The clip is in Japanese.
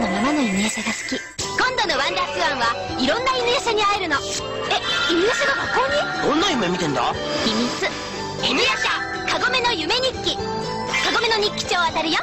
のままの犬夜叉が好き。今度のワンダースワンはいろんな犬夜叉に会えるの。え犬夜叉が学校に？どんな夢見てんだ？秘密。犬夜叉カゴメの夢日記。カゴメの日記帳当たるよ。